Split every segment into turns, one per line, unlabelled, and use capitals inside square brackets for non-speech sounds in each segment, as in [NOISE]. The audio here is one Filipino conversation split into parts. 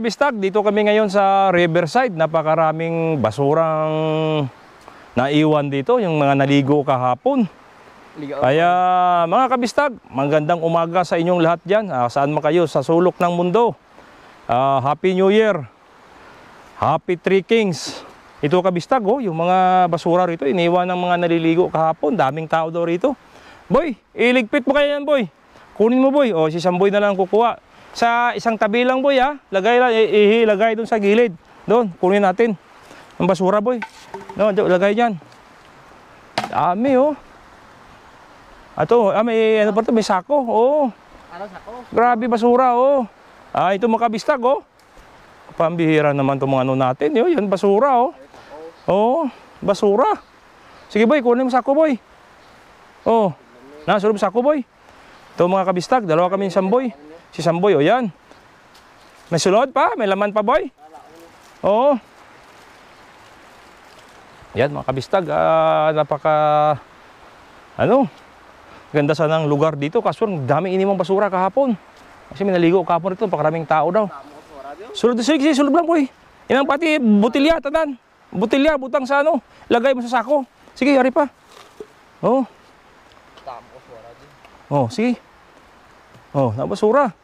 Kabistag, dito kami ngayon sa Riverside. Napakaraming basurang naiwan dito, yung mga naligo kahapon. Kaya mga kabistag, magandang umaga sa inyong lahat dyan. Ah, saan man kayo, sa sulok ng mundo. Ah, Happy New Year. Happy Three Kings. Ito kabistag, oh, yung mga basura rito, iniwan ng mga naliligo kahapon. Daming tao daw rito. Boy, iligpit mo kaya yan, boy. Kunin mo, boy. O, si Samboy na lang kukuha. Sa isang tabi lang, boy, ha. Lagay lang, i- ilagay doon sa gilid. Doon, kunin natin. Ang basura, boy. No, lagay dyan. Dami, oh. Ato, ah, may ano pa to, may sako. Oo.
Ano sako?
Grabe basura, oh. Ah, ito mga kabistag, oh. Pambihira naman itong mga ano natin. Yo, yan basura, oh. Oo, basura. Sige, boy, kunin mo sako, boy. Oh. Nasa loob sako, boy. Ito mga kabistag, dalawa kami ni Samboy. Si Samboy, oh, yan. May sulod pa? May laman pa, boy? Oo. Yan, mga kabistag, ah, napaka, ano, Ganda sana ng lugar dito kaso ang daming inimang basura kahapon. Kasi may naligo kahapon rito, pakaraming tao daw. Sulod sige, sige, sulod lang boy. Inang pati butilya, tanan. Butilya, butang sa ano. Lagay mo sa sako. Sige, ari pa. Oh,
sa radyo.
oh, sige. Oh, na basura.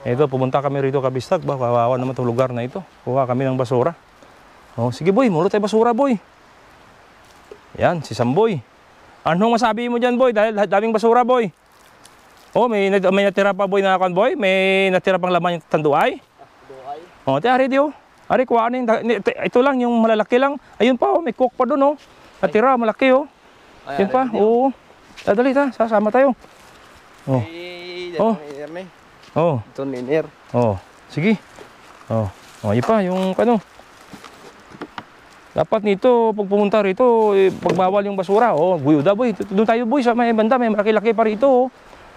Ito, pumunta kami rito kabistag. Ba, kawawa naman itong lugar na ito. Kuha kami ng basura. Oh, sige boy, muro tayo basura boy. Yan, si Samboy. Anong masabi mo dyan boy? Dahil daming basura boy. Oh, may, may natira pa boy na kan boy. May natira pang laman yung tanduay.
Ah, duhay.
Oh, te ari dio. Ari kuha ni ito lang yung malalaki lang. Ayun pa oh, may cook pa doon oh. Natira malaki oh. Yun pa. Oo. Dadali ta, sasama tayo. Oh.
Eh,
Oh.
oh. Eh.
Oh,
Ito niner.
oh. Sige. Oh. Oh, yun pa yung ano. Dapat nito, pag pumunta rito, eh, pagbawal yung basura. Oh, buyuda boy. Doon tayo boy sa may banda, may malaki-laki pa rito. Oh.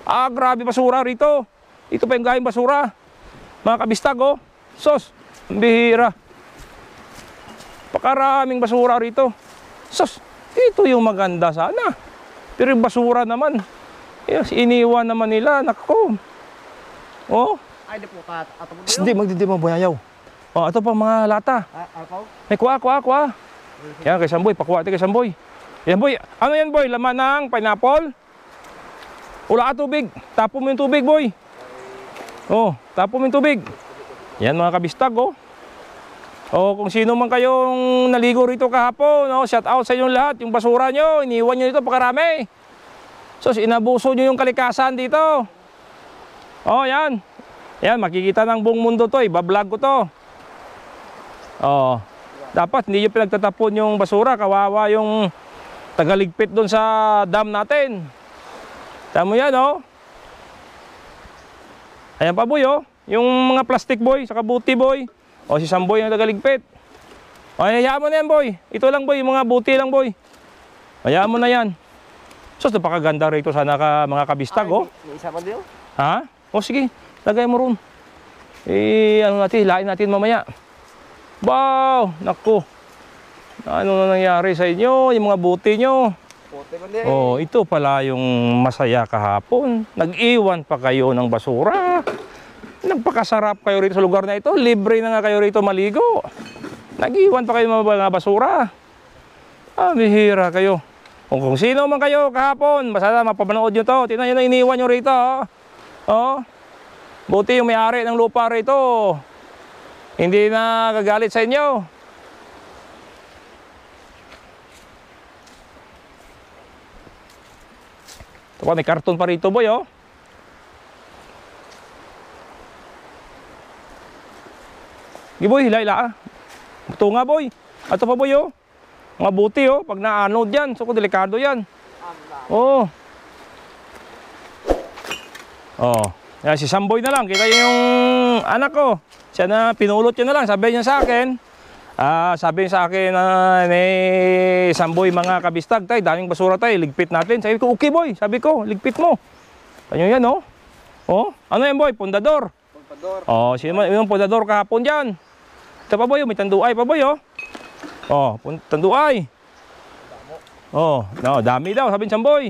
Ah, grabe basura rito. Ito pa yung gayong basura. Mga kabistag oh. Sos, bihira. Pakaraming basura rito. Sos, ito yung maganda sana. Pero yung basura naman, yes, iniwan naman nila. Nako. Oh,
Ay, di po ka. Ato po
hindi, magdidi mo buyayaw. Oh, ito pa mga lata.
Ah, alpaw?
May kuha, kuha, kuha. Yan, kay Samboy. Pakuha ito kay Samboy. Yan, boy. Ano yan, boy? Laman ng pineapple? Ula ka tubig. Tapo mo yung tubig, boy. Oh, tapo mo yung tubig. Yan, mga kabistag, oh. Oh, kung sino man kayong naligo rito kahapon, no, shout out sa inyong lahat. Yung basura nyo, iniwan nyo dito pakarami. So, inabuso nyo yung kalikasan dito. Oh, yan. Yan, makikita ng buong mundo to. Ibablog ko to. Oh. Dapat hindi yung pinagtatapon yung basura. Kawawa yung tagaligpit doon sa dam natin. Tama mo yan, oh. Ayan pa, boy, oh. Yung mga plastic boy, saka buti boy. O, si Samboy ang tagaligpit. O, hayaan mo na yan, boy. Ito lang, boy. Mga buti lang, boy. Hayaan mo na yan. Sus, napakaganda rito sana ka, mga kabistag, oh.
May isa pa din.
Ha? O sige, lagay mo ron. Eh, ano natin, hilain natin mamaya. Wow! Naku! Ano na nangyari sa inyo? Yung mga buti nyo. Oh, ito pala yung masaya kahapon. Nag-iwan pa kayo ng basura. Nagpakasarap kayo rito sa lugar na ito. Libre na nga kayo rito maligo. Nag-iwan pa kayo ng mga basura. Ah, bihira kayo. Kung, kung sino man kayo kahapon, basta mapapanood nyo to. Tingnan nyo na iniwan nyo rito. Oh. Oh. Buti yung may-ari ng lupa rito. Hindi na gagalit sa inyo. Ito pa, may karton pa rito, boy, oh. Sige, boy, hila-hila. ah. Ito nga, boy. Ito pa, boy, oh. Mga buti, oh. Pag naano dyan, so delikado yan. Oo. Oh. Yan, si Samboy na lang. Kita yung anak ko. Siya na, pinulot niya na lang. Sabi niya sa akin, ah, sabi niya sa akin na ni Samboy mga kabistag, tay, daming basura tay, ligpit natin. Sabi ko, okay boy. Sabi ko, ligpit mo. Tanyo yan, oh. Oh, ano yan boy? Pundador.
Pagpador.
Oh, sino man yung pundador kahapon diyan. Ito pa boy, oh, may tanduay pa boy, oh. Oh, tanduay. Oh, no, dami daw, sabi ni Samboy.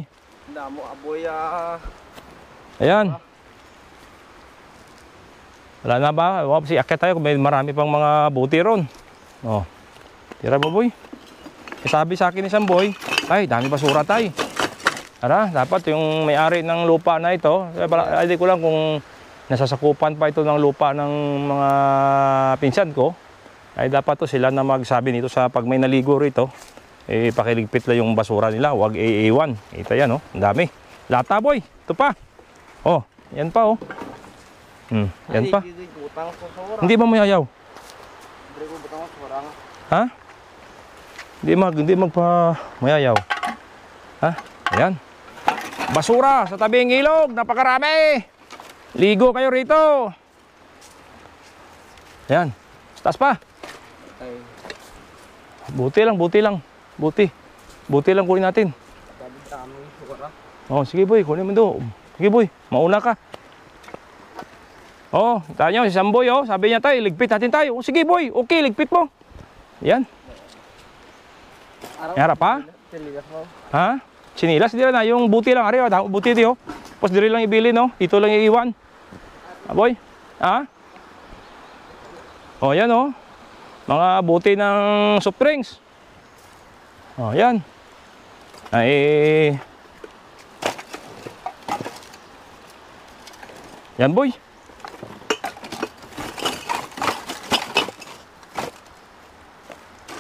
Damo aboy ah.
Ayan. Wala na ba? O, si akit tayo may marami pang mga buti ron. Oh. Tira mo, boy. Eh, sabi sa akin ni Samboy, ay, dami basura tayo. Tara, dapat yung may-ari ng lupa na ito, eh, pala- hindi ko lang kung nasasakupan pa ito ng lupa ng mga pinsan ko, ay dapat to sila na magsabi nito sa pag may naligo rito, eh, pakiligpit lang yung basura nila, wag AA1. Ito yan, oh, ang dami. Lata, boy. Ito pa. Oh, yan pa, oh. Hmm, yan pa.
Hindi
ba
wara nga.
Ha? Hindi mag, hindi magpa mayayaw. Ha? Ayan. Basura sa tabing ilog, napakarami. Ligo kayo rito. Ayan. Taas pa. Buti lang, buti lang. Buti. Buti lang kunin natin. Oh, sige boy, kunin mo doon. Sige boy, mauna ka. Oh, tayo si Samboy oh, sabi niya tayo, ligpit natin tayo. Oh, sige boy, okay, ligpit mo. Yan. Yara pa? Ha? Sinilas, di na, yung buti lang, ari, oh, buti di oh. Tapos diri lang ibili, no? Dito lang iiwan. Ah, boy, ha? Oh, yan oh. Mga buti ng soft drinks. Oh, yan. Ay, Yan boy.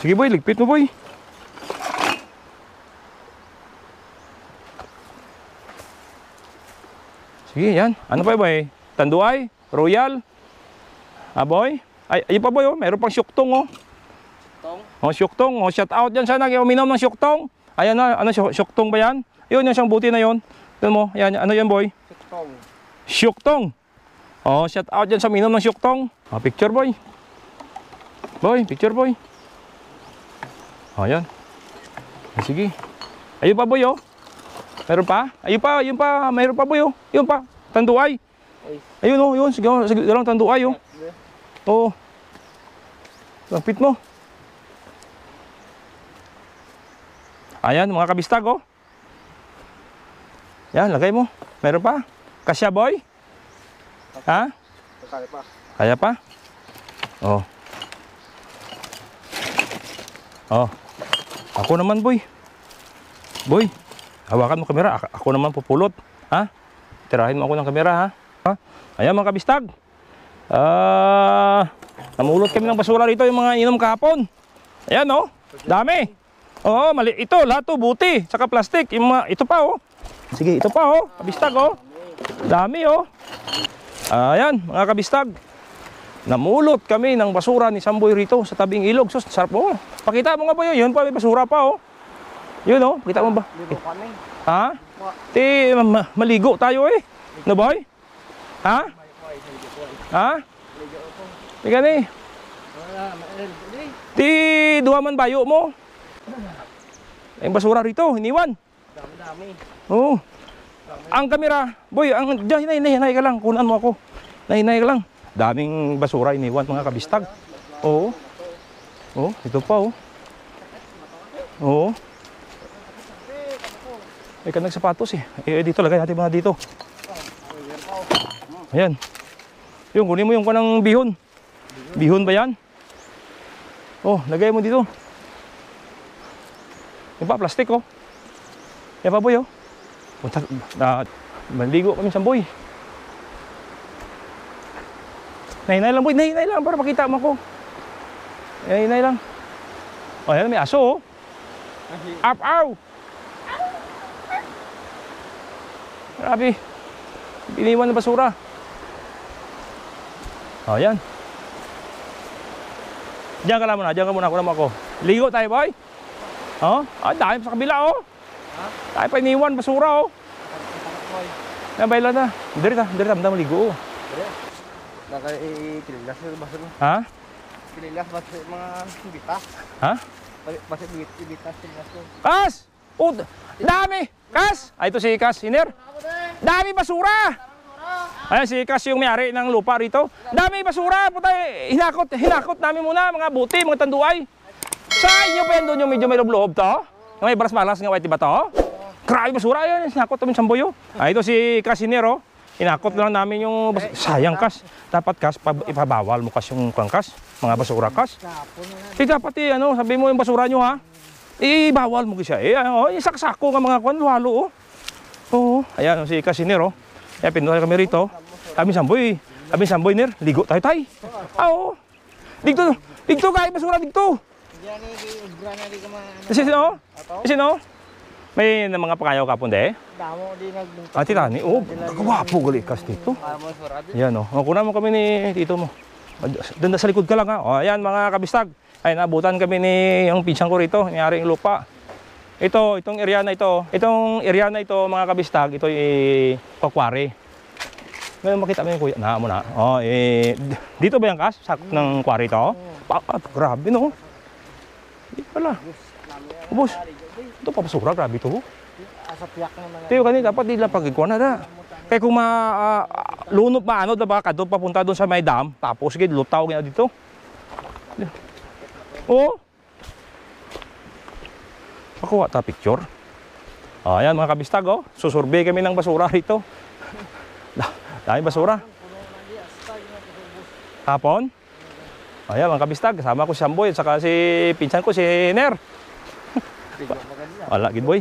Sige boy, ligpit mo boy. Sige, yan. Ano pa boy? Tanduay, Royal. Ah boy. Ay, ayun pa boy oh, meron pang syuktong oh.
Tong.
Oh, syuktong. Oh, shout out yan sana. Uminom ng syuktong. Ayan na, ano syuk- syuktong ba yan? Yun, yan siyang buti na yun. Tignan mo, yan, ano yan boy?
Tong.
Syuktong. Oh, shout out dyan sa minom ng syuktong. Oh, picture boy. Boy, picture boy. Oh, yan. Ah, Sige. Ayun pa boy oh. Meron pa? Ayun pa, ayun pa. Meron pa boy oh. Ayun pa. Tanduay.
Ay.
Ayun oh, yun. Sige, oh, sige lang tanduay oh. Oo. Lapit mo. Ayan, mga kabistag oh. Yan, lagay mo. Meron pa? Kasya boy? Ha?
Kaya pa.
Kaya pa? Oh. Oh. Ako naman, boy. Boy, hawakan mo kamera. Ako, naman pupulot. Ha? Tirahin mo ako ng kamera, ha? Ha? Ayan, mga kabistag. Ah, namulot kami ng basura rito yung mga inom kahapon. Ayan, oh. Dami. Oo, mali. Ito, lahat to, buti. Saka plastic. Yung mga, ito pa, oh. Sige, ito pa, oh. Kabistag, oh. Dami, oh. Ayan, mga kabistag. Namulot kami ng basura ni Samboy rito sa tabing ilog. Sus, sarap mo. Pakita mo nga ba yun? Yun pa, may basura pa, oh. Yun, oh. Pakita mo ba?
Dito kami.
Ha? Ti, ma- ma- maligo tayo, eh. No, boy? Ha? Ha? Ika ni.
Wala, mael. Hindi.
Ti, duha man bayo mo. Yung basura rito, iniwan.
Dami dami.
Ang kamera, boy, ang diyan hinay, ka lang, kunan mo ako. Hinay, ka lang. Daming basura iniwan mga kabistag. Oo. Oo, ito pa oh. Oo. Ay ka nagsapatos eh. Eh dito lagay natin mga dito. Ayan. Yung kunin mo yung kanang bihon. Bihon ba yan? Oh, lagay mo dito. Yung pa, plastic oh. Yan pa boy oh. Punta, na, maligo kami sa boy. Nahinay lang boy, nahinay lang para makita mo ko. Nahinay lang. Oh, yan may aso oh. Up, ow! Grabe. Biniwan ng basura. Oh, yan. Diyan ka lang muna, diyan ka muna, kunan mo ako. Ligo tayo, boy. Oh, ah, dahil sa kabila, oh. Tayo pa iniwan, basura, oh. Yan, baila na. Diri ta, diri ta, madam ligo. oh.
Nakay-tiligas sa basa mo.
Ha?
Tiligas basa sa mga bita.
Ha?
Basa bita tiligas mo.
Kas! Oh, dami! Kas! Ay, ito si Kas, Iner. Dami basura! Ayan, si Kas yung may-ari ng lupa rito. Dami basura! Puta, hinakot, hinakot namin muna, mga buti, mga tanduay. Sa inyo pa yan doon yung medyo may loob-loob to? Yung may baras-balas nga white, diba to? Grabe basura yan, hinakot namin samboyo. Ay, ito si Kas, Iner, oh. Inakot lang namin yung bas- sayang kas. Dapat kas pa- ipabawal mo kas yung kangkas, mga basura kas. Di dapat eh, ano, sabi mo yung basura nyo ha. Ibawal mo siya. Eh, ano, isaksako ka mga kwan, luwalo oh. Oo. Ayan, si Kasinir oh. Ayan, pinuha kami rito. Kami samboy. Kami samboy nir. Ligo tayo tay. Ah, oo. Dito, dito kay basura dito.
Diyan ni na di ka ma... ano? Ato?
Kasi no? May na mga pakayaw kapon de.
Damo di nagbungkot.
Ah, titani. Oh, kagwapo gali kas dito.
Surado.
Yan oh. Oh, kunan mo kami ni tito mo. Danda sa likod ka lang ha. Oh, ayan mga kabistag. Ay nabutan kami ni yung pinsan ko rito, nangyari yung lupa. Ito, itong area na ito, itong area na ito mga kabistag, ito ay kwakwari. Ngayon makita mo yung kuya, na mo na. Oh, eh, dito ba yung kas? Sak ng kwari to? Pa, ah, grabe no. Di pala. Ubus. Ito papasura, grabe to.
Asa piyak na mga...
Tiyo kanina dapat di lang pagikuan na da. Kaya kung ma ah, ah, lunop ba ano diba kadto papunta doon sa may dam, tapos gid lutaw gina dito. Oo. Pakuha ta picture. Ah, ayan mga kabistag oh. Susurvey kami ng basura rito. Da- [LAUGHS] Dami basura. Hapon? Ayan mga kabistag, kasama ko si Samboy at saka si pinsan ko si Ner. Wala, gid boy.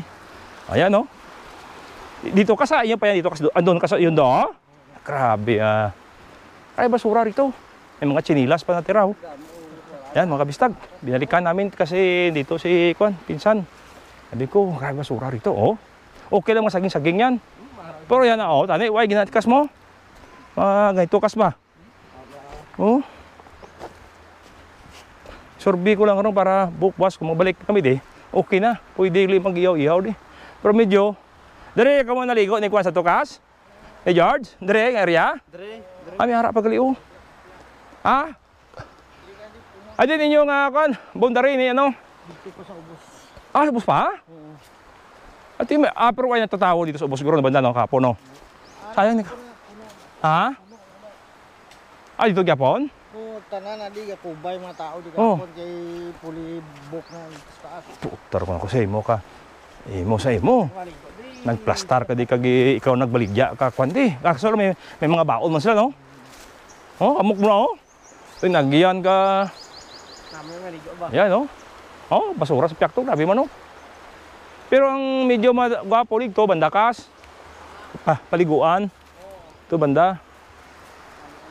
Ayan, no? Dito ka sa, yan pa yan, dito ka sa, andun ka sa, yun do. oh. Grabe, ah. Ay, basura rito. May mga chinilas pa natira, oh. Yan, mga kabistag. Binalikan namin kasi dito si, Kwan, pinsan. Sabi ko, grabe basura rito, oh. Okay lang masaging-saging yan. Pero yan, oh, tani, why, ginatikas mo? Ah, ganito kas ba? Oh. Survey ko lang ron para bukas kung mabalik kami di, okay na. Pwede li mag-iyaw-iyaw di. Pero medyo, dire ka mo naligo ni Kwan sa tukas? Ni George? Dire, ang area?
Dre.
Ami harap pagliw. Ha? Ay din ninyo nga Kwan, boundary ni ano?
Dito ko sa ubos.
Ah, ubos pa?
Oo.
At yung, ah, pero kaya natatawo dito sa ubos siguro na banda no, kapo no? Sayang ni Ha? Ah, dito gyapon?
Tanan na di kubay mga tao di
Oh.
kapon kay puli book na taas.
Putar ko na ko sa imo ka. Imo sa imo. Nagplastar ka di kag ikaw nagbaligya ka kwandi. Kaso may may mga baon man sila no. Oh, amok mo na oh. Uy, nagyan ka.
Namin maligo ba?
Yan no. Oh, basura sa piyak to, grabe man no. Pero ang medyo magwapo dito bandakas. Ah, paliguan. Ito banda.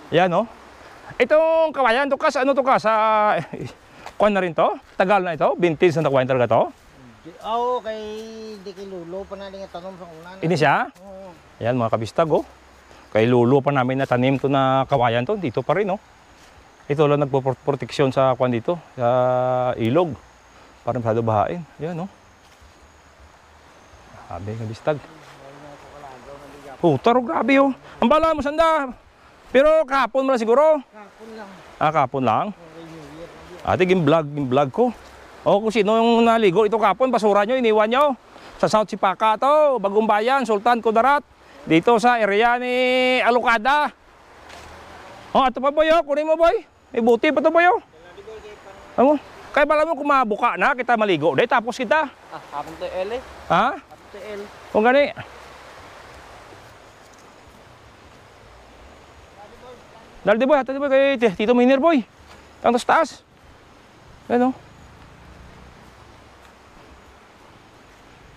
Yan no. Itong kawayan to kas, ano to kas? Sa kuan na rin to? Tagal na ito? Vintage na kawayan talaga to?
Di- Oo, kay di kay lulo pa na nga tanom sa ulan.
Ini siya?
Oo.
Ayan mga kabistag oh. Kay lulo pa namin na tanim to na kawayan to. Dito pa rin oh. Ito lang nagpo-proteksyon sa kwan dito. Sa ilog. Para masyado bahain. Ayan oh. Grabe kabistag. Oh, taro grabe oh. Ang bala mo sanda. Pero kahapon mo lang siguro.
Kapon lang.
Ah, kahapon lang. Ate, gimblog, gimblog ko. O kung sino yung naligo, ito kapon, basura nyo, iniwan nyo. Sa South Sipaka to, Bagong Bayan, Sultan Kudarat. Dito sa area ni Alocada. O, ito pa boy, oh. kunin mo boy. May buti pa to boy. Oh. Ano? Kaya bala mo kung mabuka na, kita maligo. Dahil tapos kita.
Ah, hapon to L eh.
Ha?
Hapon to L.
Kung gani. Dali di boy, hata di boy kay Tito Miner boy. Ang taas taas. Ano?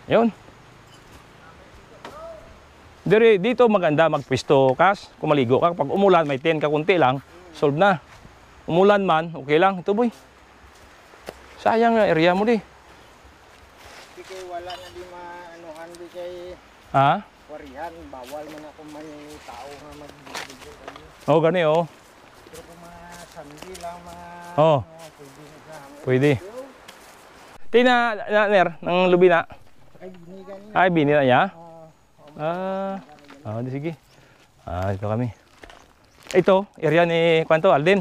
Yun. Dire, dito maganda magpwisto kas. Kung maligo ka, pag umulan may 10 ka kunti lang, solve na. Umulan man, okay lang. Ito boy. Sayang na area mo di.
Di kay wala na di maanuhan di kay
Ha?
warihan. Bawal man ako may tao nga magbibigyo kayo.
Oh, gani oh.
Pero kung mga sandi lang, mga ano, pwede na.
Pwede. Tina, na, ner, ng lubina.
Ay, binigan niya.
Ay, bini na niya.
Ah,
Ah, di sige. Ah, dito kami. Ito, area ni Kwanto, Alden.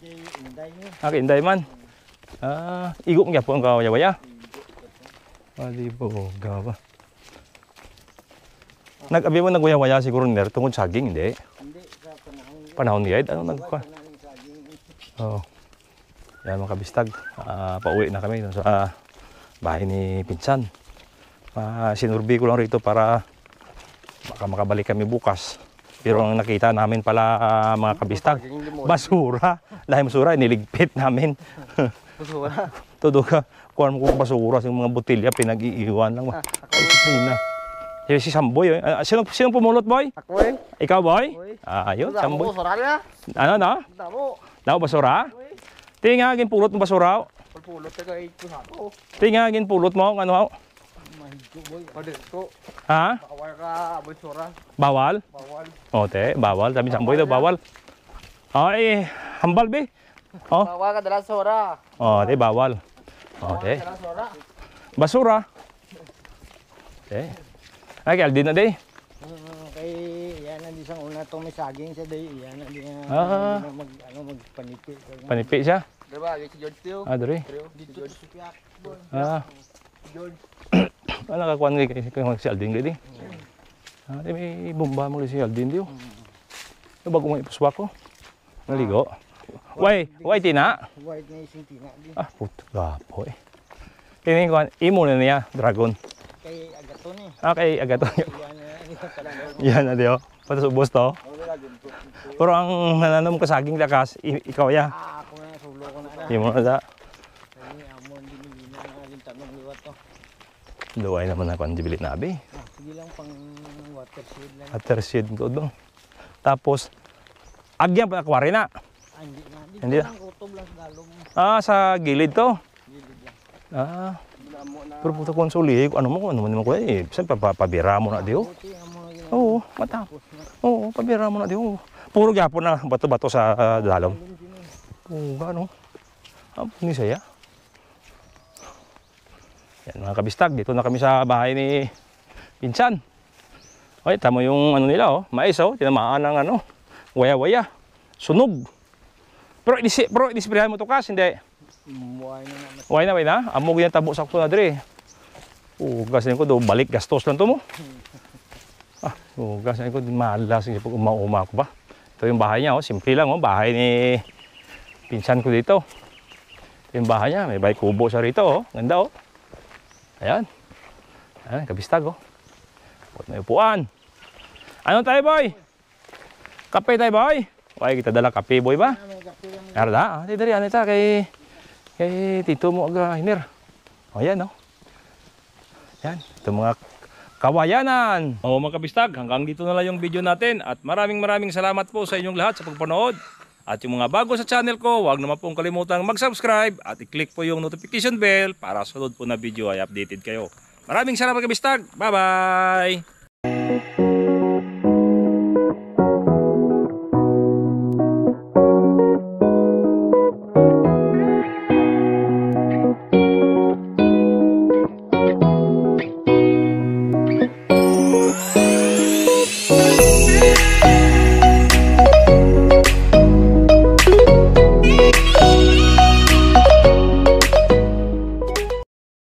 kay Inday niya.
Ah, Inday man. Ah, igo nga po ang kawaya-waya. Ah, di po, gawa. Nag-abi mo nagwaya-waya siguro ner tungod saging, hindi.
Panahon.
Panahon niya, ano
saging.
Oo. Yan mga kabistag. Ah, pauwi na kami sa ah, bahay ni Pinsan. Ah, sinurbi ko lang rito para baka makabalik kami bukas. Pero ang nakita namin pala ah, mga kabistag, basura. Dahil basura, niligpit namin.
Basura. [LAUGHS]
Todo ka, kuha mo kung basura, yung mga botilya, pinag-iiwan lang. Ay, na. Si, si Samboy, eh. Ah, sino, sino pumulot, boy?
Ako eh.
Ikaw, boy? Ah,
Damo
Samboy.
sarali ah.
Ano na?
Damo.
Daw basura? Tinga gin pulot mo basura.
Pulpulot ka kay Kusato.
Tinga gin pulot mo ano?
Boy. Pwede ko.
Ha?
Bakawal ka, basura.
Bawal?
Bawal.
Ote, bawal. Sabi Samboy daw bawal. Ay, hambal be. Oh,
Bawal ka dala sora.
ote, bawal. Ote,
Dala sora.
basura. Ote. Ay, Aldin na day.
Mm, kay yan na di sang una to may saging sa day. Yan na di na,
Ah.
na mag ano magpanipi.
Panipi siya.
Diba, si George Teo.
Ah, diri.
Dito si Piak.
Ah,
George. [COUGHS]
ano nakakuan kay kay kay si Aldin gadi. Ah, di may bomba mo si Aldin dio. Ano bago mo ipuswa ko? Naligo. Wai, wai tina.
White na ising tina di.
Ah, puto gapo eh. Kini ko imo na niya dragon.
Kay agaton eh.
Ah, kay agato. [LAUGHS]
Yan na
na dio. Pati subos to. Pero ang nananam ka saging lakas, ikaw ya.
Ah, ako na sulo ko na na.
Di mo na
na to.
duway naman ako ang dibilit na abi.
Ah, sige lang pang water seed lang.
After seed ko do. Tapos agyan pa akwari na.
Ah, hindi na.
Hindi
lang kutob lang sa dalom.
Ah, sa gilid to.
Gilid lang.
Ah, Pero puto konsuli, ano mo, ano mo ko eh. Pa, pabira mo na
na ginawa.
Oo, mata. Oo, pabira mo na dio. Puro gyapon na bato-bato sa ah, dalom. Oo, gano. Ah, ni saya. Yan mga kabistag, dito na kami sa bahay ni Pinsan. Okay, tama yung ano nila oh, mais oh, tinamaan ng ano, waya-waya, sunog. Pero pero idisprehan mo to kas, hindi.
Muway na.
Way na, way na. Amo ganyan tabo sakto na dire. Oo, gasin ko do balik gastos lang to mo. [LAUGHS] Ah, oo, gasin ko malas pag uma-uma ko ba. Ito yung bahay niya oh, simple lang oh, bahay ni pinsan ko dito. Ito yung bahay niya, may bahay kubo siya rito oh. Ganda oh. Ayan. Ayan, kabistag oh. At may upuan. Ano tayo boy? Kape tayo boy? Way kita dala kape boy ba? Arda, ah, di dari ano ta kay kay tito mo aga hiner. O yan no. Yan, ito mga kawayanan. O mga kabistag, hanggang dito na lang yung video natin at maraming maraming salamat po sa inyong lahat sa pagpanood. At yung mga bago sa channel ko, huwag naman pong kalimutang mag-subscribe at i-click po yung notification bell para sunod po na video ay updated kayo. Maraming salamat kabistag. Bye-bye!